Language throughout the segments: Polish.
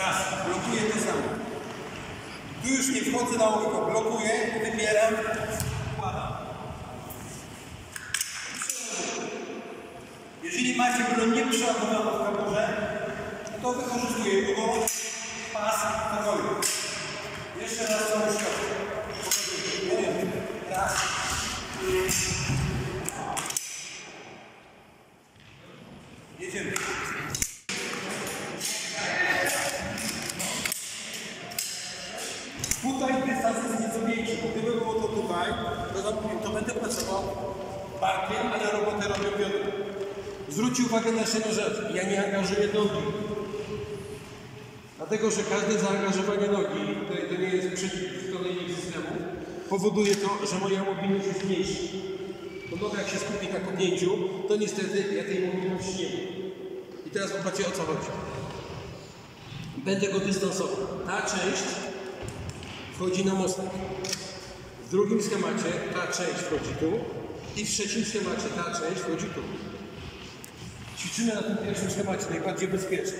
Raz, blokuję to samo. Tu już nie wchodzę na ołówko, blokuję, wybieram, układam. Jeżeli macie broń nieprzeładowaną w kaburze, to wykorzystuję go pas na dole. Jeszcze raz całą środkę. Raz. Tutaj dystans jest nieco większy, bo gdyby było to tutaj, to, to będę pracował barkiem, a ja robotę robię biodrem. Zwróćcie uwagę na jeszcze jedną rzecz. Ja nie angażuję nogi. Dlatego, że każde zaangażowanie nogi, to, to nie jest przeciwstawlenie systemu, powoduje to, że moja mobilność jest mniejsza. Bo noga jak się skupi na kopnięciu, to niestety ja tej mobilności nie mam. I teraz popatrzcie o co chodzi. Będę go dystansował. Ta część wchodzi na mostek. W drugim schemacie ta część wchodzi tu i w trzecim schemacie ta część wchodzi tu. Ćwiczymy na tym pierwszym schemacie, najbardziej bezpiecznie.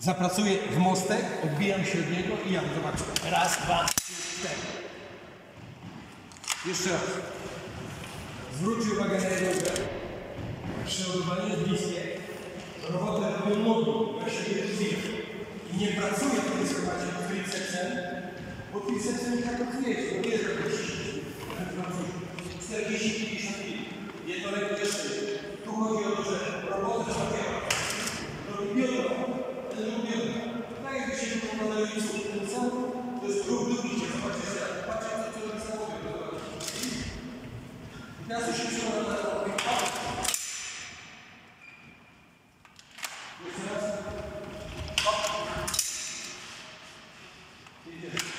Zapracuję w mostek, odbijam się od niego i jadę. Zobaczcie. Raz, dwa, trzy, cztery. Jeszcze raz. Zwróćcie uwagę na jedną rzecz. Przeładowanie jest bliskie. Robotę robią nogi, ja się nie rozwijam. I nie schemacie Filipsem, bo Filipsem to nie tak odkryjesz, bo nie jest jak 40 50 minut, jednoręki jeszcze. Tu chodzi o to, że roboty szlakiera, robi biodro, ten robi biodro. Tak jak się wykonuje w tym to jest ruch lubicie, zobaczcie, patrzcie, co to jest samochód. Teraz już się przekonamy. Yes.